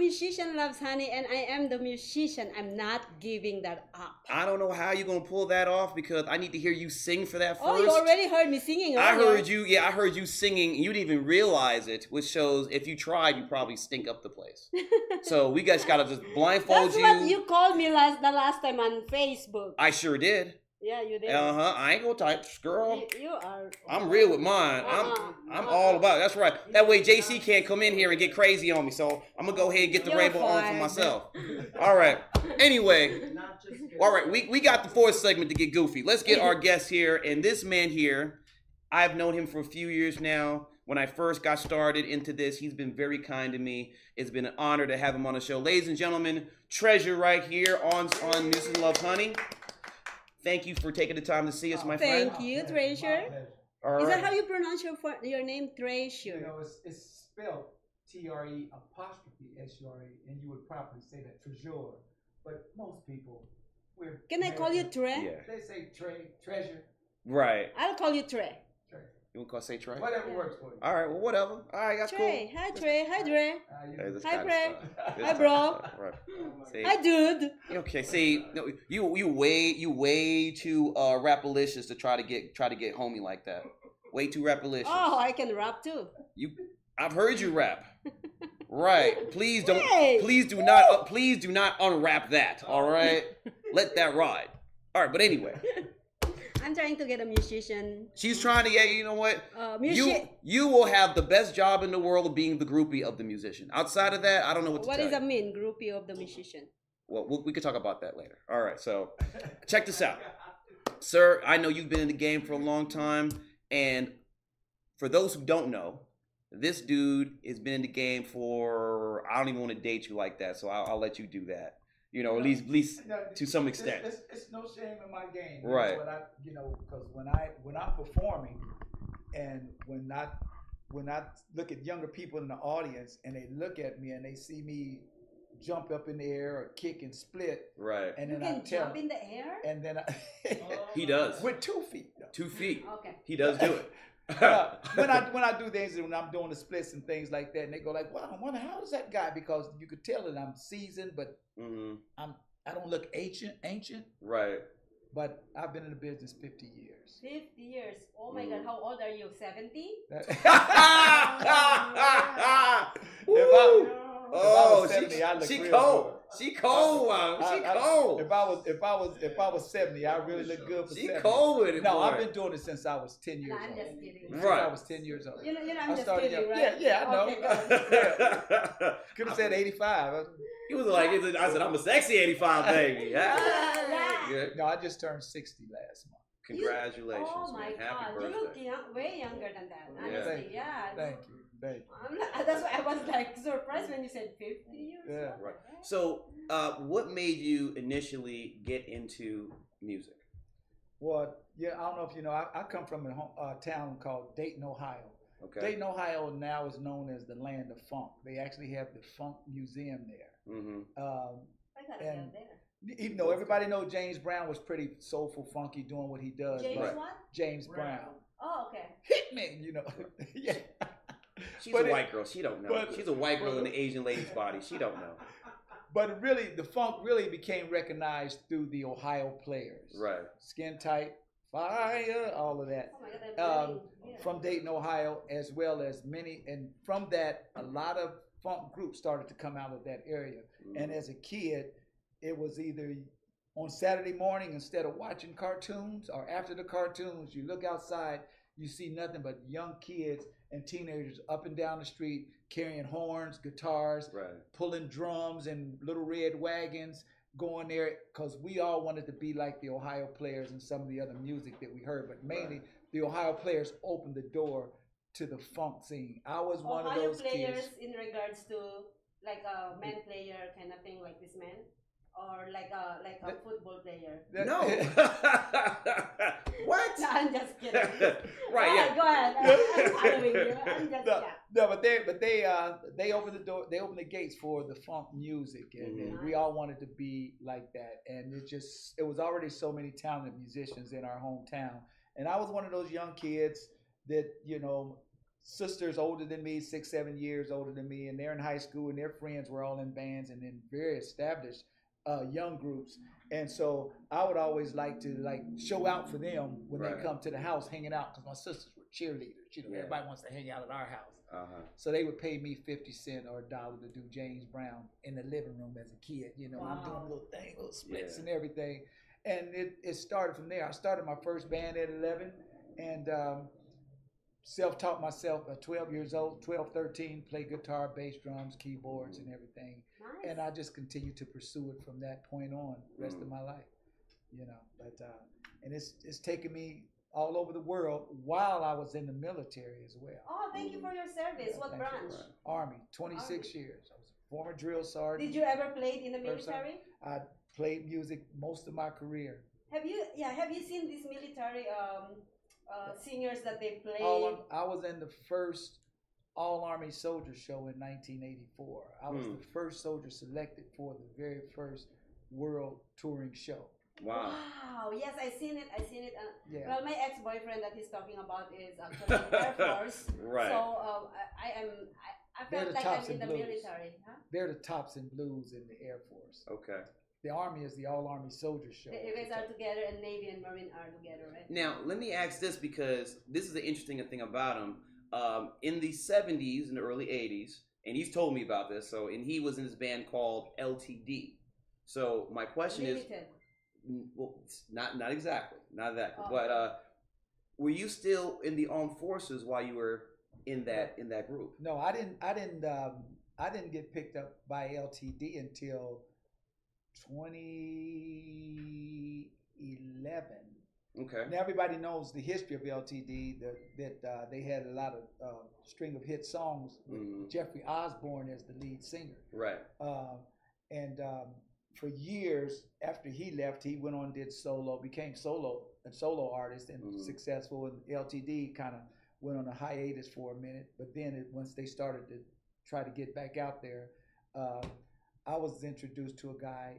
musician loves honey, and I am the musician. I'm not giving that up. I don't know how you're gonna pull that off because I need to hear you sing for that first. Oh, you already heard me singing. I earlier. heard you. Yeah, I heard you singing. You didn't even realize it, which shows if you tried, you probably stink up the place. so we guys gotta just blindfold That's you. what you called me last the last time on Facebook. I sure did. Yeah, you did. Uh huh. I ain't gonna type, girl. You, you are. I'm real with mine. Uh-uh. I'm I'm all about it. That's right. That way JC can't come in here and get crazy on me. So I'm gonna go ahead and get the You're rainbow on for myself. All right. Anyway, all right. We we got the fourth segment to get goofy. Let's get our guest here. And this man here, I've known him for a few years now. When I first got started into this, he's been very kind to me. It's been an honor to have him on the show, ladies and gentlemen. Tre'Sure right here on on Music Love Honey. Thank you for taking the time to see us, my friend. Thank you, Tre'Sure. All Is that how you pronounce your your name, You Tre'Sure? know, it's, it's spelled T R E apostrophe S U R E, and you would probably say that treasure. But most people, we're. Can I call you American. Tre? Yeah. They say tre- treasure, Right. I'll call you Tre. Tre- You want to call say Trey? whatever Yeah. works for you. All right. Well, whatever. All right. That's Trey. Hi, Trey. Hi, Dre. You cool. Hey, this Hi, kinda Fred. stuff. This Hi, bro. Right. See, Hi, dude. okay. See, no, you you way you way too uh rapalicious to try to get try to get homie like that. Way too rapalicious. Oh, I can rap too. You, I've heard you rap. Right. Please don't. Hey. Please do not. Uh, please do not unwrap that. All right. Let that ride. All right. But anyway, I'm trying to get a musician. she's trying to. get You know what? Uh, You music. you will have the best job in the world of being the groupie of the musician. Outside of that, I don't know what to What does that mean, groupie of the musician? Well, we we could talk about that later. All right, so check this out, sir. I know you've been in the game for a long time, and for those who don't know, this dude has been in the game for. I don't even want to date you like that, so I'll, I'll let you do that. You know, at least, at least No, to some extent. It's, it's, no shame in my game. Right. But I, you know, because when I when I'm performing, and when I when I look at younger people in the audience and they look at me and they see me jump up in the air or kick and split, Right. and You then I can tell, jump in the air? and then I He does. with two feet. though. Two feet. Okay. He does do it. Uh, when I when I do things when I'm doing the splits and things like that, and they go like, "Wow, I wonder how is that guy?" Because you could tell that I'm seasoned, but hmm I'm I don't look ancient, ancient. Right. But I've been in the business 50 years. 50 years. Oh my Mm. god, how old are you? 70? If I- oh, was 70, I she, look she real cold. She cold, wow. She I- cold. If I was if I was if I was 70, I really look good for She 70. cold with it. No, boy. I've been doing it since I was 10 years No, I'm old. just kidding. Since Right. I was 10 years old. You know, you know, I I'm just started kidding, young. right? Yeah, yeah, I know. Okay, good. Could have said 85. he was like, I said, I'm a sexy 85 baby. Yeah. Ah, No, I just turned 60 last month. Congratulations, oh my man. Happy god, birthday. you look young, way younger than that. Yeah. Honestly, Thank yeah. Thank you. Thank. I'm not, that's why I was like surprised when you said 50 years. Yeah. Right. So, uh, what made you initially get into music? Well, yeah, I don't know if you know, I, I come from a home, uh, town called Dayton, Ohio. Okay. Dayton, Ohio now is known as the land of funk. They actually have the Funk Museum there. Mm-hmm. Um, I gotta And- there. even though everybody know James Brown was pretty soulful, funky, doing what he does. James what? James Brown, Oh, okay. Hitman, you know, yeah. She's But a it- white girl. She don't know. but- She's a white girl in the Asian lady's body. She don't know. But really, the funk really became recognized through the Ohio players. Right. Skin tight, fire, all of that. Oh my god, Um, burning. Yeah. from Dayton, Ohio, as well as many, and from that, a lot of funk groups started to come out of that area. And as a kid, it was either on Saturday morning, instead of watching cartoons or after the cartoons, you look outside, you see nothing but young kids and teenagers up and down the street carrying horns, guitars, right. pulling drums and little red wagons going there because we all wanted to be like the Ohio players and some of the other music that we heard, but mainly the Ohio players opened the door to the funk scene. I was one Ohio of those players kids. in regards to like a man player kind of thing, like this man, or like a like a The- football player. That- No. what? No, I'm just kidding. right. Yeah. Go ahead. I'm following you. I'm just no, yeah. no, but they but they uh they opened the door they opened the gates for the funk music and, and Mhm. we all wanted to be like that and it just it was already so many talented musicians in our hometown and I was one of those young kids that you know sisters older than me, six, seven years older than me, and they're in high school, and their friends were all in bands and then very established uh, young groups. And so I would always like to like show out for them when Right. they come to the house hanging out because my sisters were cheerleaders. You know, Yeah. everybody wants to hang out at our house. Uh-huh. So they would pay me fifty cent or a dollar to do James Brown in the living room as a kid. You know, I'm doing little things, little splits Yeah. and everything. And it, it started from there. I started my first band at 11 and um, self-taught myself at 12 years old, 12, 13, play guitar, bass, drums, keyboards and everything. Nice. And I just continued to pursue it from that point on, the rest of Mm. my life. You know, but uh, and it's it's taken me all over the world while I was in the military as well. oh, thank you for your service. Yeah, what thank you. branch? Right. Army, 26 years. I was a former drill sergeant. Did you ever play in the military? I played music most of my career. Have you? Yeah. Have you seen this military um, uh, singers that they play? All I was in the first All Army Soldier Show in 1984. I was Hmm. the first soldier selected for the very first world touring show. Wow. Wow. Yes, I seen it. I seen it. Uh, Yeah. Well, my ex-boyfriend that he's talking about is actually in Air Force. Right. So um, I, I am. I, I felt like I'm in in the blues. military. Huh? They're the tops and blues in the Air Force. Okay. The Army is the All Army Soldier Show. You guys are together, and Navy and Marine are together, right? Now, let me ask this because this is the interesting thing about him. Um, in the 70s and the early 80s, and he's told me about this, so, and he was in this band called LTD. So, my question is, Limited. Mm, well, not not exactly, not that, Oh. but uh, were you still in the armed forces while you were in that in that group? No, I didn't. I didn't. Um, I didn't get picked up by LTD until 2011. Okay. Now everybody knows the history of LTD. That that uh, they had a lot of uh, string of hit songs with Mhm. Jeffrey Osborne as the lead singer. Right. Uh, and um, for years after he left, he went on and did solo, became solo a solo artist and Mhm. successful. And LTD kind of went on a hiatus for a minute, but then it, once they started to try to get back out there, uh, I was introduced to a guy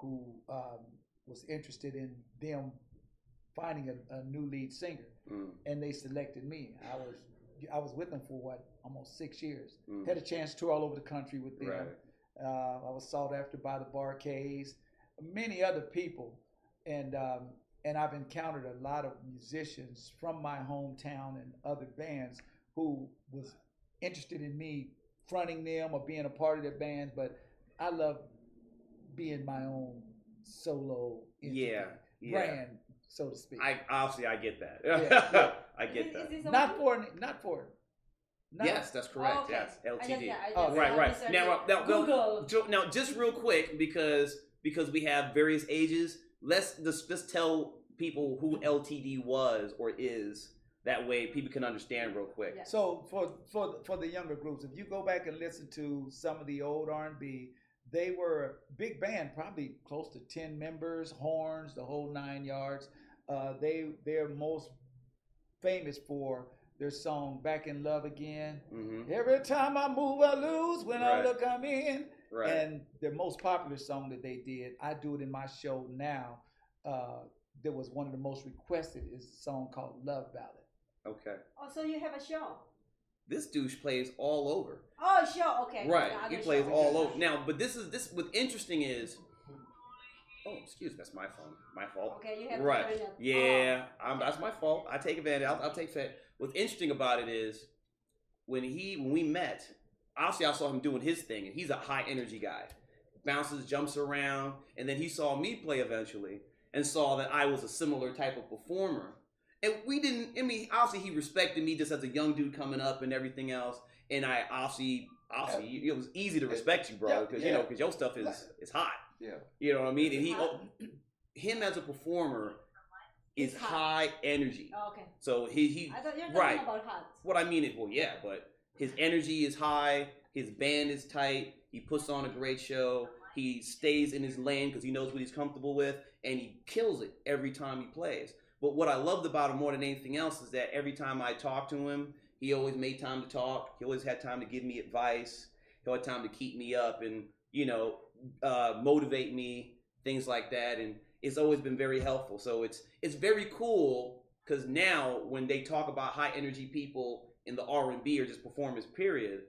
who um, was interested in them finding a, a new lead singer, Mm, and they selected me. I was I was with them for what almost six years. mm. Had a chance to tour all over the country with them. Right. Uh, I was sought after by the Bar-Kays, many other people, and um, and I've encountered a lot of musicians from my hometown and other bands who was interested in me fronting them or being a part of their bands. But I love being my own solo entity, Yeah, yeah. brand, so to speak. I obviously I get that. Yeah, yeah. I get it- that. is not okay? for not for not, yes, that's correct. Oh, okay. Yes, I just, LTD. yeah, I just, Oh, right, right. Now, now, now- Google. Jo- Now, just real quick, because because we have various ages, let's just just tell people who LTD was or is. That way, people can understand real quick. Yeah. So for for for the younger groups, if you go back and listen to some of the old R and B, they were a big band, probably close to ten members, horns, the whole nine yards. Uh, they they're most famous for their song "Back in Love Again." hmm Every time I move, I lose. When I look, I'm in. Right. And their most popular song that they did, I do it in my show now. Uh, that was one of the most requested is a song called "Love Ballad." okay. Oh, so you have a show? This douche plays all over. Oh, sure, Okay. Right. The He plays all over. Now, but this is this. What's interesting is. Oh, excuse me. That's my phone. My fault. Okay, you have Right. to turn it. Yeah, oh. I'm, that's my fault. I take advantage. I'll, I'll take that. What's interesting about it is when he when we met, obviously I saw him doing his thing, and he's a high energy guy, bounces, jumps around, and then he saw me play eventually, and saw that I was a similar type of performer. And we didn't. I mean, obviously he respected me just as a young dude coming up and everything else. And I obviously, obviously, it was easy to respect you, bro, Yeah, because you know, because your stuff is is hot. Yeah. You know what I mean? And he, Hot? him as a performer is hot. high energy. Oh, okay. So he he I thought you were right. about hot. what I mean is well yeah, but his energy is high, his band is tight, he puts on a great show, he stays in his lane because he knows what he's comfortable with, and he kills it every time he plays. But what I loved about him more than anything else is that every time I talked to him, he always made time to talk. He always had time to give me advice. He had time to keep me up and you know uh, motivate me, things like that. And it's always been very helpful. So it's it's very cool because now when they talk about high energy people in the R and B or just performance period,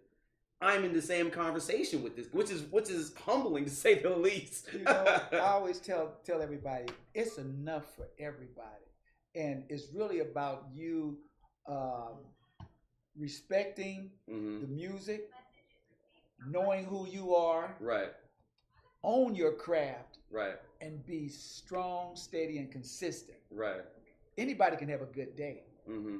I'm in the same conversation with this, which is which is humbling to say the least. You know, I always tell tell everybody it's enough for everybody, and it's really about you um, respecting hmm the music, knowing who you are, Right, own your craft, right, and be strong, steady, and consistent. right. Anybody can have a good day. hmm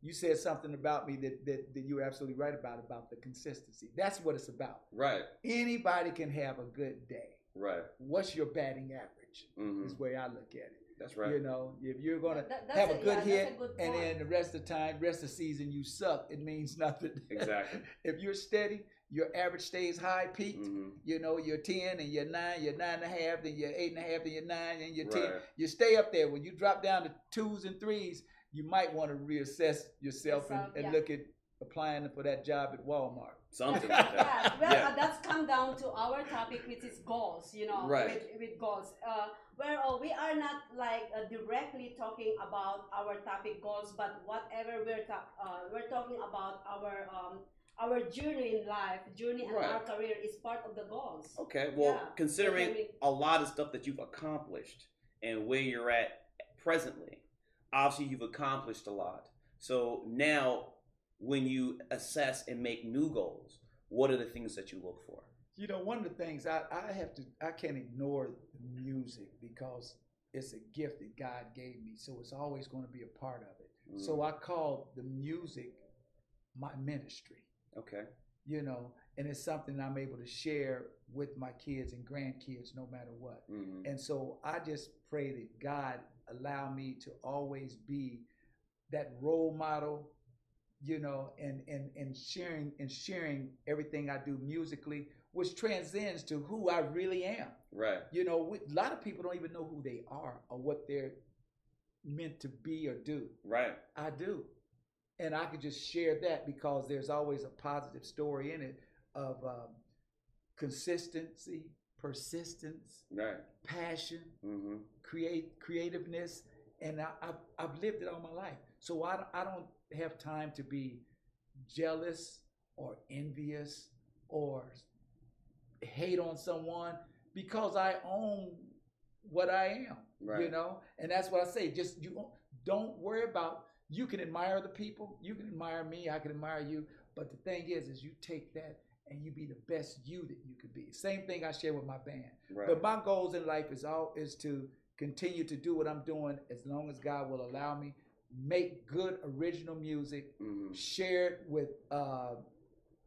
You said something about me that, that, that you're absolutely right about, about the consistency. That's what it's about. Right, Anybody can have a good day. right. What's your batting average? hmm Is the way I look at it. That's right. You know, if you're gonna That- that's have a a- good yeah, that's a hit good and then the rest of the time, rest of the season you suck, it means nothing. Exactly. if you're steady, your average stays high, peaked. hmm You know, you're ten and you're nine, you're nine and a half, then you're eight and a half, then you're nine, and you're ten. You stay up there. When you drop down to twos and threes, you might want to reassess yourself and, and yeah. look at applying for that job at Walmart. Something like yeah, that. well, Yeah. that's come down to our topic, which is goals. You know, Right. with, with goals. Uh, where uh, we are not like uh, directly talking about our topic goals, but whatever we're ta- uh, we're talking about our um, our journey in life, journey and Right. our career is part of the goals. Okay. Well, Yeah. considering a lot of stuff that you've accomplished and where you're at presently, obviously you've accomplished a lot. So now, when you assess and make new goals, what are the things that you look for? You know, one of the things I, I have to, I can't ignore the music because it's a gift that God gave me. So it's always going to be a part of it. Mm. So I call the music my ministry, Okay. you know, and it's something I'm able to share with my kids and grandkids no matter what. hmm And so I just pray that God allow me to always be that role model, you know, and and and sharing and sharing everything I do musically, which transcends to who I really am. Right. You know, we, a lot of people don't even know who they are or what they're meant to be or do. Right. I do. And I could just share that because there's always a positive story in it of um, consistency, persistence, Right. passion, hmm create creativeness, and I, I've, I've lived it all my life. So I, I don't have time to be jealous or envious or hate on someone because I own what I am. Right. You know, and that's what I say. Just you don't- don't worry about. You can admire the people. You can admire me. I can admire you. But the thing is, is you take that and you be the best you that you could be. Same thing I share with my band. Right. But my goals in life is all is to continue to do what I'm doing as long as God will allow me. Make good original music, hmm share it with uh,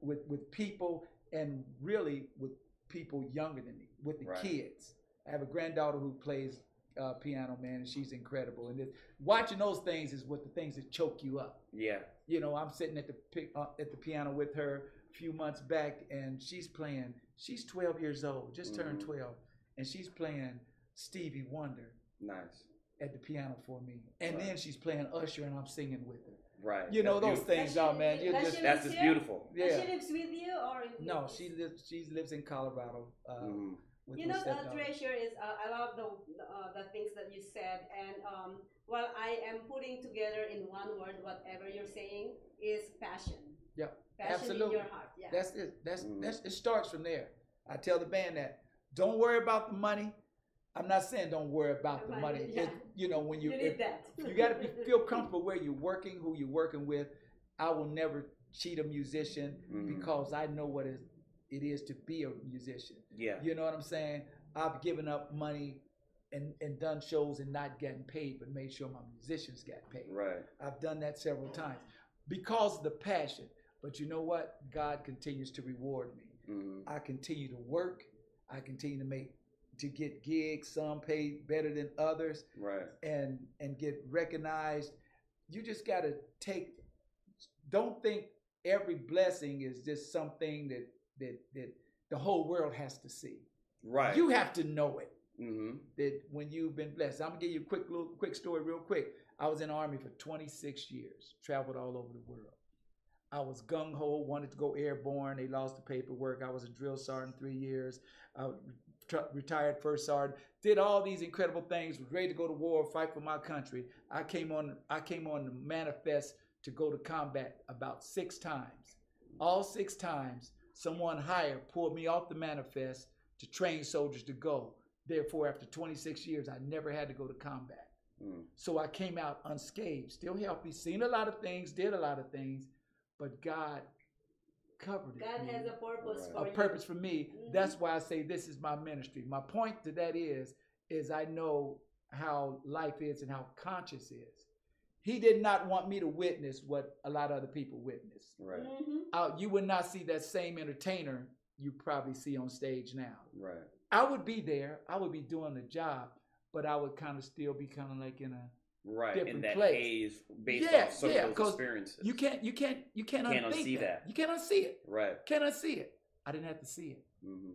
with with people, and really with people younger than me, with the Right. kids. I have a granddaughter who plays uh, piano, man, and she's incredible. And it, watching those things is what the things that choke you up. Yeah. You know, I'm sitting at the uh, at the piano with her a few months back, and she's playing. She's 12 years old, just turned Mhm. 12, and she's playing Stevie Wonder Nice. At the piano for me. And Right. then she's playing Usher, and I'm singing with her. Right. You know That's those beautiful. things, Does oh man. You does just That's just beautiful. Does yeah. she lives with you or? in- No, she lives. She lives in Colorado. Uh, Mhm. with You my know, uh, treasure is. Uh, I love the uh, the things that you said, and um, well, I am putting together in one word whatever you're saying is passion. Yeah, passion absolutely. in your heart. Yeah. That's it. That's Mhm. that's it. Starts from there. I tell the band that don't worry about the money. I'm not saying don't worry about the The money. money, yeah. It- you know when you you if- that. you got to be feel comfortable where you're working, who you're working with. I will never cheat a musician Mhm. because I know what it, it is to be a musician. Yeah. You know what I'm saying? I've given up money and, and done shows and not getting paid, but made sure my musicians got paid. Right. I've done that several times because of the passion. But you know what? God continues to reward me. hmm I continue to work. I continue to make to get gigs, some paid better than others, Right. and and get recognized. You just got to take. Don't think every blessing is just something that that that the whole world has to see. Right. You have to know it hmm that when you've been blessed. I'm gonna give you a quick little quick story, real quick. I was in the army for 26 years, traveled all over the world. I was gung ho, wanted to go airborne. They lost the paperwork. I was a drill sergeant three years. I retired first sergeant. Did all these incredible things. Was ready to go to war, fight for my country. I came on. I came on the manifest to go to combat about six times. All six times, someone higher pulled me off the manifest to train soldiers to go. Therefore, after 26 years, I never had to go to combat. Mm. So I came out unscathed, still healthy, seen a lot of things, did a lot of things, but God covered it. God me has a purpose Right. for a you. purpose for me. Mhm. That's why I say this is my ministry. My point to that is, is I know how life is and how conscious is. He did not want me to witness what a lot of other people witness. Right. Mhm. Uh, you would not see that same entertainer you probably see on stage now. Right. I would be there. I would be doing the job, but I would kind of still be kind of like in a. Right. In Different that place. haze based Yeah, off some yeah, of those 'cause experiences. You can't. You can't. You can't, Can't unsee that. that. You can't unsee it. Right. Can't unsee it. I didn't have to see it. hmm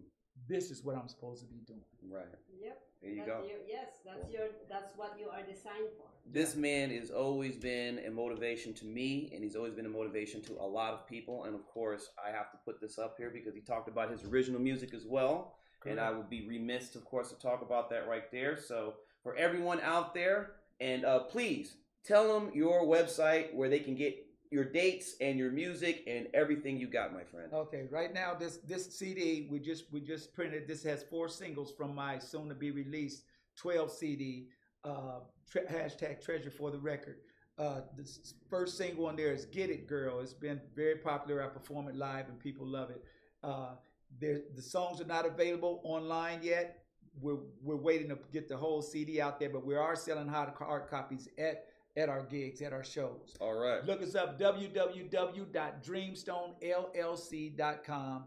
This is what I'm supposed to be doing. Right. Yep. There you That's go. your- yes, that's your. That's what you are designed for. This man has always been a motivation to me, and he's always been a motivation to a lot of people. And of course, I have to put this up here because he talked about his original music as well. And I would be remiss, of course, to talk about that right there. So, for everyone out there, and uh, please tell them your website where they can get your dates and your music and everything you got, my friend. Okay, right now this this CD we just we just printed. This has four singles from my soon to be released 12 CD. Uh, tre- hashtag treasure for the record. Uh, the first single on there is "Get It Girl." It's been very popular. I perform it live and people love it. Uh, the songs are not available online yet. We're we're waiting to get the whole CD out there, but we are selling hard hard copies at at our gigs at our shows. All right. Look us up www.dreamstonellc.com.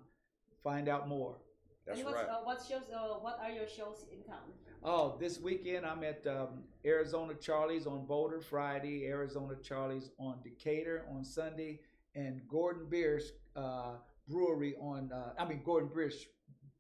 Find out more. That's what's, right. uh, what shows? Uh, what are your shows in town? Oh, this weekend I'm at um, Arizona Charlie's on Boulder Friday, Arizona Charlie's on Decatur on Sunday, and Gordon Biersch uh, Brewery on uh, I mean Gordon Biersch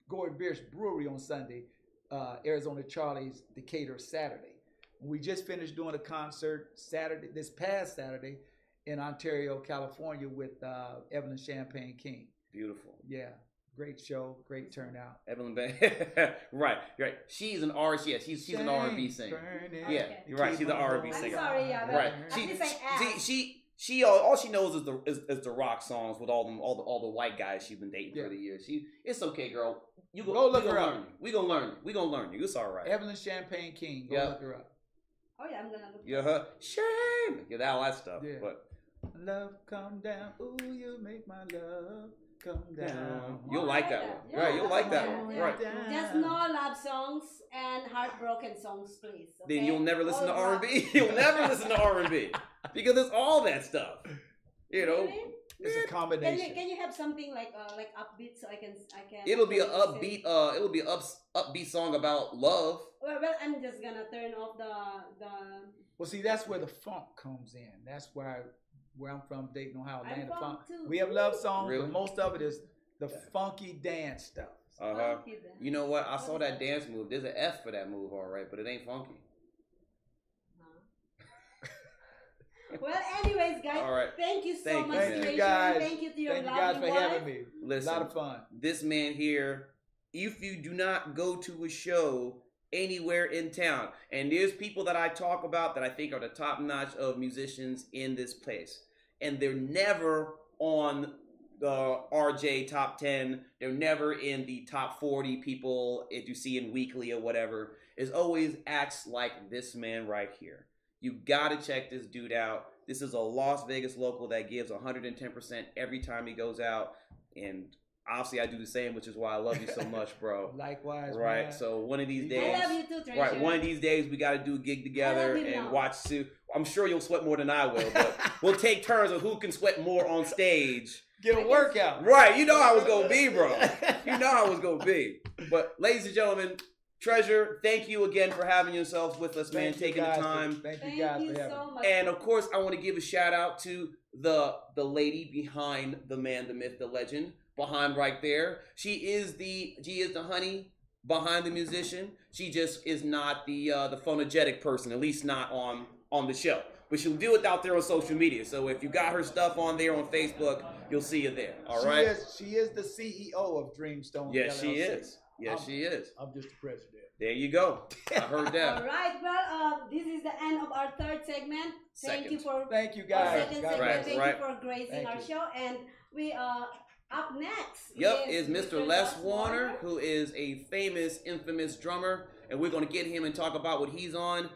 Gordon Biersch Brewery on Sunday, uh, Arizona Charlie's Decatur Saturday. We just finished doing a concert Saturday this past Saturday in Ontario, California with uh, Evelyn Champagne King. Beautiful. Yeah, great show, great turnout. Evelyn Bay. right. Right. She's an R. Yeah, she's she's an R and B singer. Yeah, you're right. She's an R and B I'm singer. sorry, yeah, but Right. at She, least I she, she she all, all she knows is the is, is the rock songs with all them all the all the white guys she's been dating Yeah. for the years. She it's okay, girl. You go, Go look gonna her up. We gonna learn you. We gonna learn you. It's all right. Evelyn Champagne King. Go Yeah. look her up. oh yeah, I'm gonna look. Yeah, her shame. Get all that stuff. Yeah. But Love come down. Ooh, you make my love come down. you'll like that one. that. Right, Yeah, you'll like that like one. Right. yeah. Just no love songs and heartbroken songs, please. Okay? Then you'll never listen to R and B. You'll never listen to R and B because it's all that stuff. You know, Really? It's a Can combination. you, can you have something like uh, like upbeat so I can I can. it'll be an actually listen? upbeat. Uh, it'll be an up, upbeat song about love. Well, well, I'm just gonna turn off the the. Well, see, that's where the funk comes in. That's why where I'm from, Dayton, Ohio, I'm land of funk funk. too. We have love songs, Really? but most of it is the Yeah. funky dance stuff. Uh huh. You know what? I saw that that? dance move. There's an F for that move, all right, but it ain't funky. Well, anyways, guys, All right. thank you so Thank you, much, man. Thank you Station. guys. Thank you to your Thank you guys for wife. having me. A Listen, lot of fun. this man here, if you do not go to a show anywhere in town, and there's people that I talk about that I think are the top notch of musicians in this place, and they're never on the RJ top 10, they're never in the top 40 people if you see in weekly or whatever, is always acts like this man right here. You gotta check this dude out. This is a Las Vegas local that gives 110% every time he goes out. And obviously, I do the same, which is why I love you so much, bro. Likewise, right. man. So one of these days, I love you too, Tre'Sure. right? One of these days, we got to do a gig together and now. watch Sue. I'm sure you'll sweat more than I will, but we'll take turns of who can sweat more on stage. Get a workout. Right? You know how it's gonna be, bro. You know how it's gonna be. But ladies and gentlemen, Tre'Sure, thank you again for having yourselves with us, man. Thank Taking the guys for- time. thank Thank you guys you for having me. so much. And of course, I want to give a shout out to the the lady behind the man, the myth, the legend, behind right there. She is the she is the honey behind the musician. She just is not the uh, the phonegetic person, at least not on on the show. But she'll do it out there on social media. So if you got her stuff on there on Facebook, you'll see her there. All she right. Is, she is the CEO of Dreamstone. Yes, she is. Yes, I'm- she is. I'm just the president. There you go. I heard All that. right. Well, uh, this is the end of our third segment. Thank you for Thank you our guys. second God segment. Right. Thank right. you for gracing Thank our you. show. And we uh up next. Yep, is Mr. Les Warner, who is a famous, infamous drummer, and we're going to get him and talk about what he's on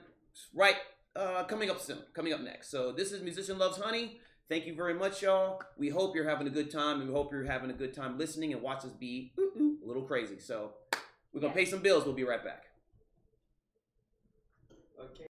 right uh, coming up soon, coming up next. So this is Musician Loves Honey. Thank you very much, y'all. We hope you're having a good time, and we hope you're having a good time listening and watch us be ooh, ooh, a little crazy. So we're gonna Yes. pay some bills. We'll be right back. Okay.